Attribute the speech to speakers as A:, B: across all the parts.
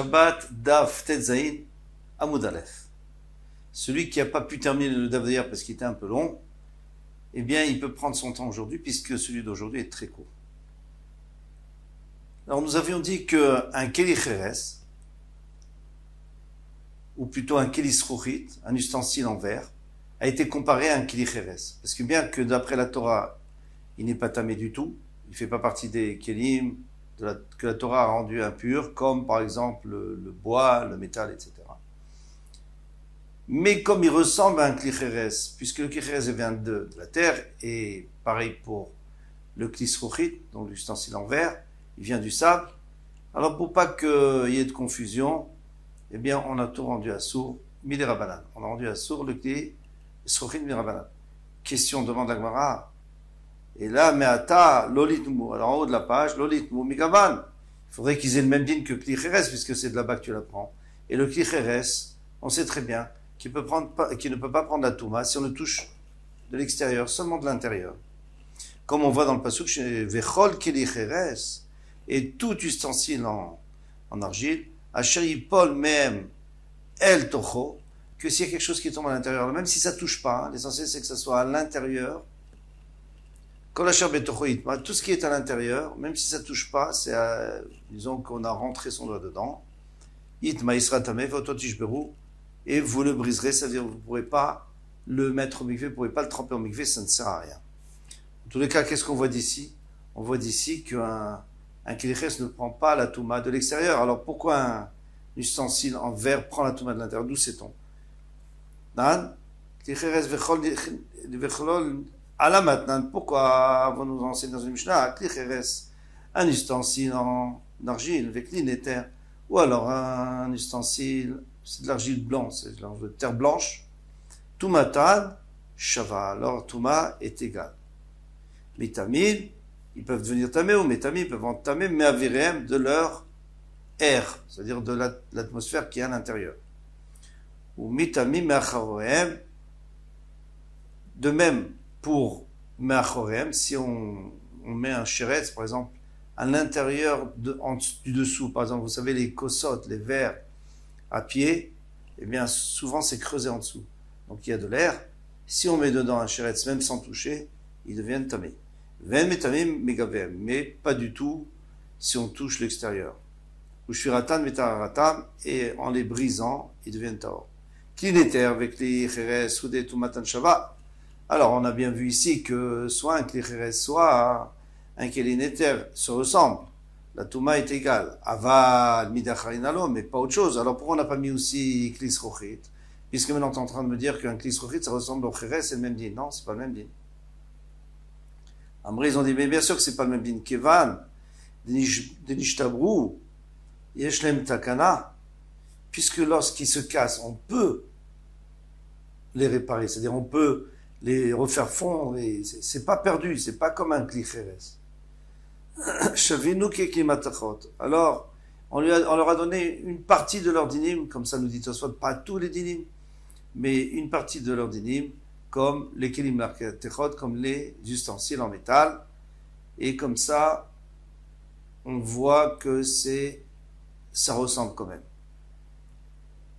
A: Shabbat Daf Tetzain Amud Aleph. Celui qui n'a pas pu terminer le Daf d'hier parce qu'il était un peu long, eh bien, il peut prendre son temps aujourd'hui puisque celui d'aujourd'hui est très court. Alors, nous avions dit qu'un Keli ou plutôt un Keli un ustensile en verre, a été comparé à un Keli Parce que bien que d'après la Torah, il n'est pas tamé du tout, il ne fait pas partie des Kelim, que la Torah a rendu impur, comme par exemple le, bois, le métal, etc. Mais comme il ressemble à un klicheres, puisque le klicheres vient de, de, la terre, et pareil pour le klisrochit, donc l'ustensile en verre, il vient du sable. Alors pour pas qu'il y ait de confusion, eh bien on a tout rendu à sourd, midirabanan. On a rendu à sourd le klisrochit midirabanan. Question demande la Gemara, et là, me'ata lolitmu. Alors en haut de la page, lolitmu migavan. Il faudrait qu'ils aient le même din que klicheres, puisque c'est de là-bas que tu l'apprends. Et le klicheres, on sait très bien qu'il ne peut pas prendre la touma si on le touche de l'extérieur, seulement de l'intérieur. Comme on voit dans le chez Vechol klicheres, et tout ustensile en, en argile, Paul même El Tocho, que s'il y a quelque chose qui tombe à l'intérieur, même si ça touche pas, hein, l'essentiel c'est que ça soit à l'intérieur, tout ce qui est à l'intérieur, même si ça touche pas, c'est disons qu'on a rentré son doigt dedans. et vous le briserez, c'est-à-dire vous ne pourrez pas le mettre au mikvé, vous ne pourrez pas le tremper au mikvé, ça ne sert à rien. En tous les cas, qu'est-ce qu'on voit d'ici? On voit d'ici qu'un un ne prend pas la touma de l'extérieur. Alors pourquoi un ustensile en verre prend la touma de l'intérieur? D'où sait-on? Alors maintenant, pourquoi vous nous enseignez dans une Mishnah, un ustensile en argile, avec l'éther, ou alors un ustensile, c'est de l'argile blanche, c'est de terre blanche, Tumatan, Shava, alors Touma est égal. Mitamil, ils peuvent devenir tamés, ou métamil, ils peuvent en tamer, mais avirem de leur air, c'est-à-dire de l'atmosphère qui est à l'intérieur. Ou me'acharoem, de même, pour Meachorem, si on, met un chéretz, par exemple, à l'intérieur du dessous, par exemple, vous savez, les cossottes, les verres à pied, eh bien, souvent c'est creusé en dessous. Donc il y a de l'air. Si on met dedans un chéretz, même sans toucher, il devient tamé. Mais pas du tout si on touche l'extérieur. Ou shiratan metaratam, et en les brisant, ils deviennent taor. Klineter avec les cheres ou des tumatan shava, alors, on a bien vu ici que soit un klicheres, soit un kelineter se ressemblent. La touma est égale. Aval, midacharinalo, mais pas autre chose. Alors, pourquoi on n'a pas mis aussi klisrochit Puisque maintenant, tu es en train de me dire qu'un klisrochit, ça ressemble au cheres, c'est le même din. Non, c'est pas le même din. Amré, ils ont dit, mais bien sûr que c'est pas le même din. Kevan, denishtabrou, yeshlem takana, puisque lorsqu'ils se cassent, on peut les réparer. C'est-à-dire, on peut les refaire fondre, et c'est pas perdu, c'est pas comme un clicheres. Alors, on, lui a, on leur a donné une partie de leur dinim, comme ça nous dit soit pas tous les dinim, mais une partie de leur dinim, comme les kelim comme les ustensiles en métal, et comme ça, on voit que c'est, ça ressemble quand même.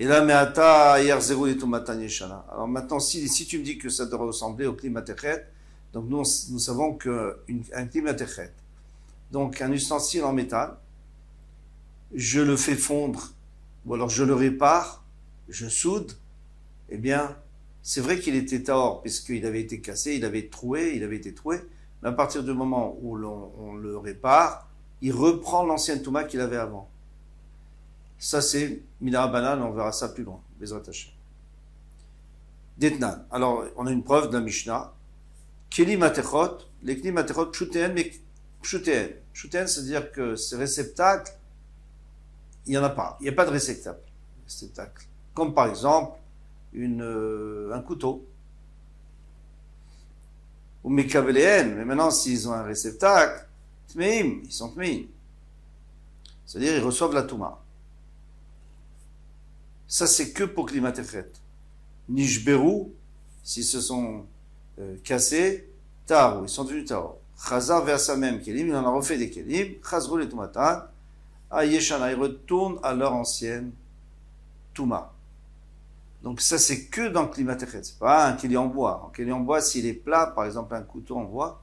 A: Et là, me'ata hier zéro et yeshana. Alors maintenant, si, si tu me dis que ça doit ressembler au climat donc nous, nous savons qu'un climat donc un ustensile en métal, je le fais fondre, ou alors je le répare, je soude, eh bien, c'est vrai qu'il était tort, puisqu'il avait été cassé, il avait troué, il avait été troué, mais à partir du moment où l'on on le répare, il reprend l'ancien touma qu'il avait avant. Ça, c'est Midara Banal, on verra ça plus loin. Les attachés. Detnan. Alors, on a une preuve de la Mishnah. Keli Matechot, les Keli Matechot, Pshuteen, mais. Pshuteen, c'est-à-dire que ces réceptacles, il n'y en a pas. Il n'y a pas de réceptacle. Comme par exemple, euh, un couteau. Ou Mekabeléen. Mais maintenant, s'ils ont un réceptacle, Tmeim, ils sont Tmeim. C'est-à-dire, ils reçoivent la Touma. Ça, c'est que pour Klimatechet. Nishberu, s'ils se sont euh, cassés, Taru, ils sont devenus Taru. Chazar vers sa même Kelim, il en a refait des Kelim, Chazrou les Tumatan, à Yeshana, ils retournent à leur ancienne Touma. Donc ça, c'est que dans climat C'est pas un kili en bois. Un kili en bois, s'il est plat, par exemple un couteau en bois,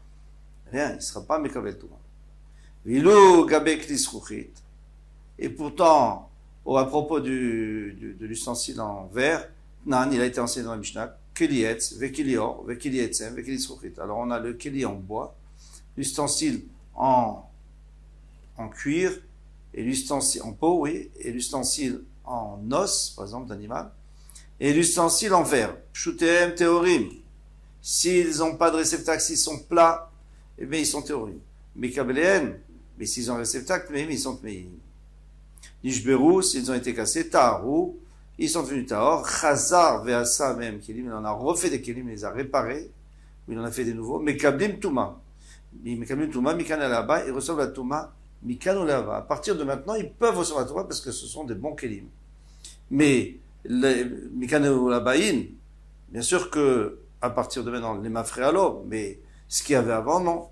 A: rien, il ne sera pas Mekavel Touma. Vilou Gabek Et pourtant, à propos du, de l'ustensile en verre, Nan, il a été enseigné dans la Mishnah, Kelietz, Vekilior, Vekilietzem, Vekilisruchit. Alors on a le Keli en bois, l'ustensile en, en cuir, et l'ustensile en peau, oui, et l'ustensile en os, par exemple, d'animal, et l'ustensile en verre. Pshutem théorim. S'ils n'ont pas de réceptacle, s'ils sont plats, eh bien, ils sont théorim. Mais mais s'ils ont un réceptacle, mais ils sont meim. Nishberu, s'ils ont été cassés, taharu, ils sont devenus tahor. Chazar veasa même kelim, il en a refait des kelim, il les a réparés, il en a fait des nouveaux. Mekablim tuma. Mekablim tuma, mikan là-bas, ils reçoivent la tuma, mikan là-bas. À partir de maintenant, ils peuvent recevoir la tuma parce que ce sont des bons kelim. Mais, mikan là bien sûr que, à partir de maintenant, les mafréalo, mais ce qu'il y avait avant, non.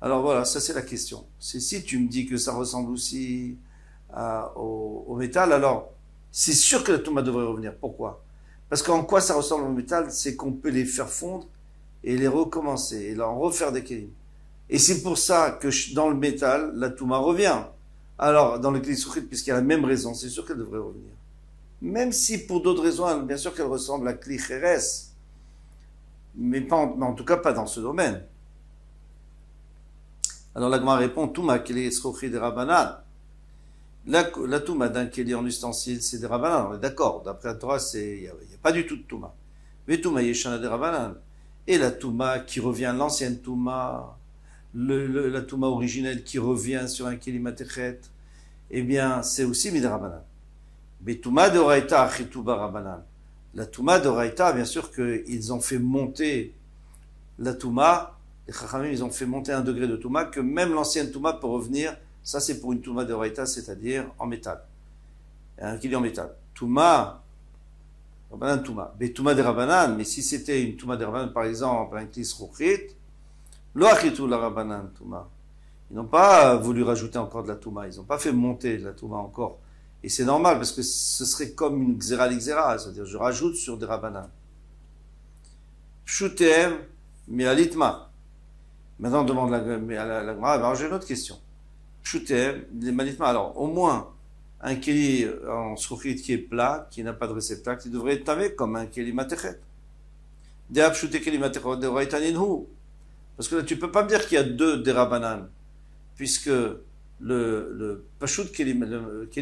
A: Alors voilà, ça c'est la question. C'est si tu me dis que ça ressemble aussi au, métal, alors c'est sûr que la tomate devrait revenir. Pourquoi? Parce qu'en quoi ça ressemble au métal C'est qu'on peut les faire fondre et les recommencer, et en refaire des kélim. Et c'est pour ça que dans le métal, la touma revient. Alors, dans le klisouchit, puisqu'il y a la même raison, c'est sûr qu'elle devrait revenir. Même si pour d'autres raisons, bien sûr qu'elle ressemble à klicheres, mais, pas mais en tout cas pas dans ce domaine. Alors l'agma répond, Touma est esrochi de Rabbanan. La, la Touma d'un keli en ustensile, c'est des Rabbanan, on est d'accord. D'après la Torah, il n'y a, pas du tout de Touma. Mais Touma Yeshana de Rabbanan. Et la Touma qui revient, l'ancienne Touma, le, la Touma originelle qui revient sur un keli matechet, eh bien, c'est aussi Midrabanan. Mais Touma de Raïta, Achituba Rabbanan. La Touma de Raïta, bien sûr qu'ils ont fait monter la Touma les Chachamim, ils ont fait monter un degré de Touma que même l'ancienne Touma peut revenir. Ça, c'est pour une Touma de Raïta, c'est-à-dire en métal. Un kili en métal. Touma, Rabbanan Touma. Mais Touma de Rabbanan, mais si c'était une Touma de Rabbanan, par exemple, un Klis Ruchit, lo la Rabbanan Touma. Ils n'ont pas voulu rajouter encore de la Touma. Ils n'ont pas fait monter de la Touma encore. Et c'est normal parce que ce serait comme une l'Xera, c'est-à-dire je rajoute sur des Rabbanan. Pshutem, Mialitma. Maintenant, on demande la, la, la, alors j'ai une autre question. Les alors, au moins, un keli en souchit qui est plat, qui n'a pas de réceptacle, il devrait être avec comme un keli matechet. Keli Parce que là, tu peux pas me dire qu'il y a deux derabanan, puisque le, le pashut keli,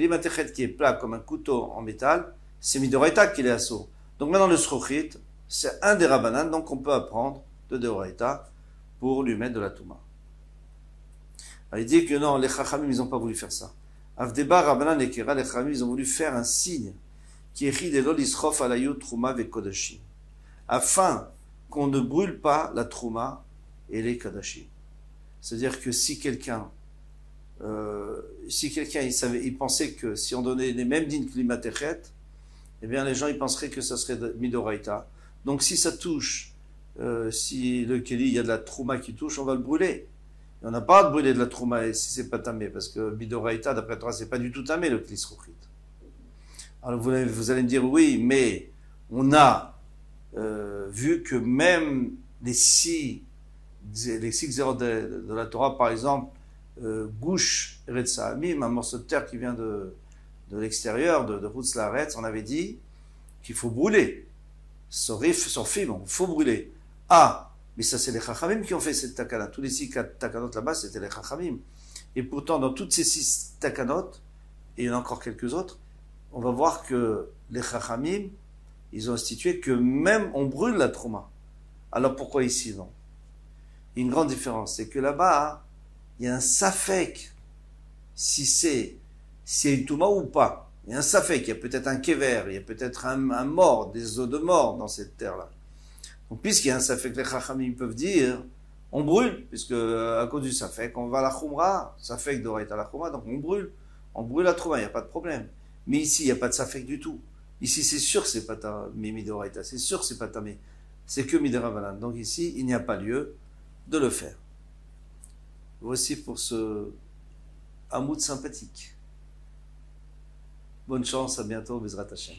A: matechet qui est plat comme un couteau en métal, c'est midoraita qui est assaut. Donc maintenant, le souchit, c'est un derabanan, donc on peut apprendre de deoraita pour lui mettre de la Touma. il dit que non, les Chachamim, ils n'ont pas voulu faire ça. Avdeba, Rabbanan et Kira, les Chachamim, ils ont voulu faire un signe qui est de l'olisrof alayut Trouma ve Kodashim, afin qu'on ne brûle pas la Trouma et les Kodashim. C'est-à-dire que si quelqu'un euh, si quelqu'un il, savait, il pensait que si on donnait les mêmes dînes que eh bien les gens ils penseraient que ça serait midoraita. Donc si ça touche euh, si le Keli, il y a de la trouma qui touche, on va le brûler. on n'a pas de brûler de la trouma si c'est pas tamé, parce que Bidoraïta, d'après toi, c'est pas du tout tamé le Klisrouchit. Alors vous, allez me dire, oui, mais on a euh, vu que même les six, les six de, de, la Torah, par exemple, euh, Gouche Amim, un morceau de terre qui vient de, de l'extérieur, de, de on avait dit qu'il faut brûler. Sorif, film, il faut brûler. Ah, mais ça c'est les Chachamim qui ont fait cette takana. Tous les six takanot là-bas, c'était les Chachamim. Et pourtant, dans toutes ces six takanot, et il y en a encore quelques autres, on va voir que les Chachamim, ils ont institué que même on brûle la trauma. Alors pourquoi ici non? Une grande différence, c'est que là-bas, il y a un safek, si c'est si une touma ou pas. Il y a un safek, il y a peut-être un kever, il y a peut-être un, un mort, des os de mort dans cette terre-là. Puisqu'il y a un safek, les chachamim peuvent dire, on brûle, puisque euh, à cause du safek, on va à la khumra, safek être à la khumra, donc on brûle. On brûle la trouma, il n'y a pas de problème. Mais ici, il n'y a pas de safek du tout. Ici, c'est sûr c'est pas ta midoraita, c'est sûr c'est pas ta c'est que midéravalan. Donc ici, il n'y a pas lieu de le faire. Voici pour ce un mood sympathique. Bonne chance, à bientôt, Bezrat Hashem.